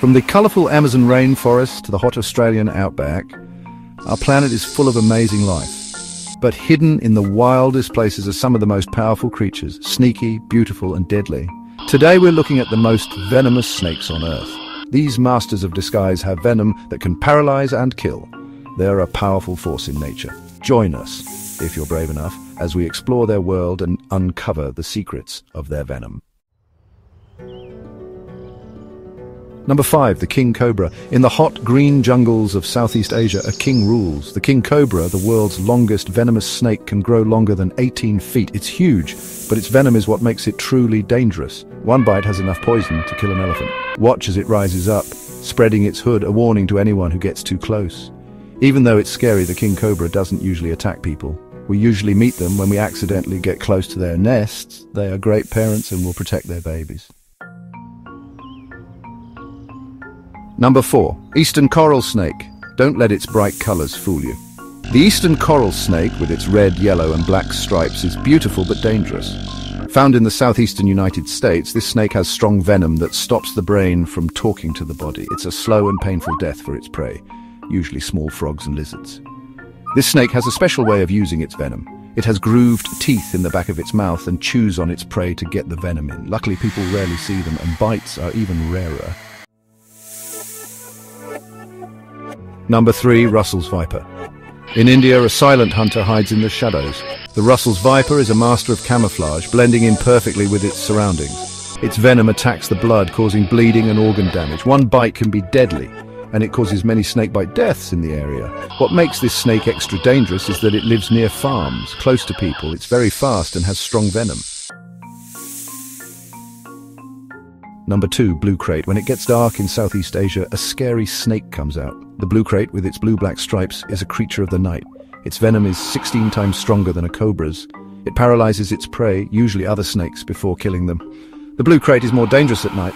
From the colourful Amazon rainforest to the hot Australian outback, our planet is full of amazing life. But hidden in the wildest places are some of the most powerful creatures, sneaky, beautiful and deadly. Today we're looking at the most venomous snakes on Earth. These masters of disguise have venom that can paralyze and kill. They're a powerful force in nature. Join us, if you're brave enough, as we explore their world and uncover the secrets of their venom. Number 5. The King Cobra. In the hot green jungles of Southeast Asia, a king rules. The King Cobra, the world's longest venomous snake, can grow longer than 18 feet. It's huge, but its venom is what makes it truly dangerous. One bite has enough poison to kill an elephant. Watch as it rises up, spreading its hood, a warning to anyone who gets too close. Even though it's scary, the King Cobra doesn't usually attack people. We usually meet them when we accidentally get close to their nests. They are great parents and will protect their babies. Number 4. Eastern Coral Snake. Don't let its bright colours fool you. The eastern coral snake, with its red, yellow and black stripes, is beautiful but dangerous. Found in the southeastern United States, this snake has strong venom that stops the brain from talking to the body. It's a slow and painful death for its prey, usually small frogs and lizards. This snake has a special way of using its venom. It has grooved teeth in the back of its mouth and chews on its prey to get the venom in. Luckily, people rarely see them, and bites are even rarer. Number 3. Russell's Viper. In India, a silent hunter hides in the shadows. The Russell's Viper is a master of camouflage, blending in perfectly with its surroundings. Its venom attacks the blood, causing bleeding and organ damage. One bite can be deadly, and it causes many snakebite deaths in the area. What makes this snake extra dangerous is that it lives near farms, close to people. It's very fast and has strong venom. Number 2. Blue Krait. When it gets dark in Southeast Asia, a scary snake comes out. The blue krait, with its blue-black stripes, is a creature of the night. Its venom is 16 times stronger than a cobra's. It paralyzes its prey, usually other snakes, before killing them. The blue krait is more dangerous at night.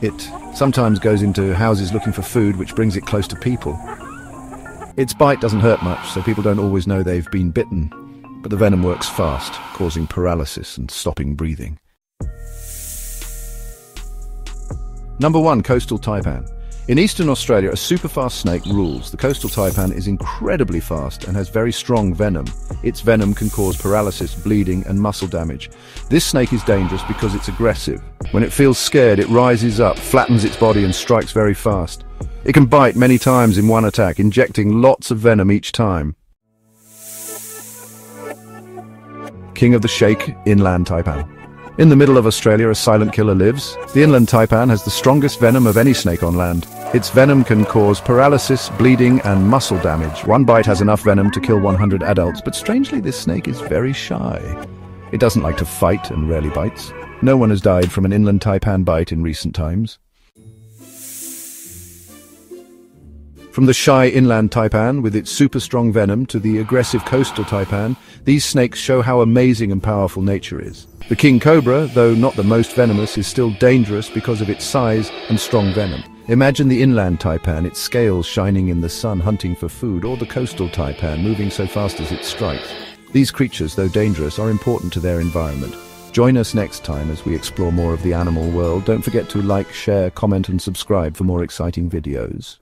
It sometimes goes into houses looking for food, which brings it close to people. Its bite doesn't hurt much, so people don't always know they've been bitten. But the venom works fast, causing paralysis and stopping breathing. Number 1. Coastal Taipan in eastern Australia, a super-fast snake rules. The coastal taipan is incredibly fast and has very strong venom. Its venom can cause paralysis, bleeding and muscle damage. This snake is dangerous because it's aggressive. When it feels scared, it rises up, flattens its body and strikes very fast. It can bite many times in one attack, injecting lots of venom each time. King of the Shake, Inland Taipan. In the middle of Australia, a silent killer lives. The inland taipan has the strongest venom of any snake on land. Its venom can cause paralysis, bleeding, and muscle damage. One bite has enough venom to kill 100 adults, but strangely this snake is very shy. It doesn't like to fight and rarely bites. No one has died from an inland taipan bite in recent times. From the shy inland taipan with its super strong venom to the aggressive coastal taipan, these snakes show how amazing and powerful nature is. The king cobra, though not the most venomous, is still dangerous because of its size and strong venom. Imagine the inland taipan, its scales shining in the sun hunting for food, or the coastal taipan moving so fast as it strikes. These creatures, though dangerous, are important to their environment. Join us next time as we explore more of the animal world. Don't forget to like, share, comment and subscribe for more exciting videos.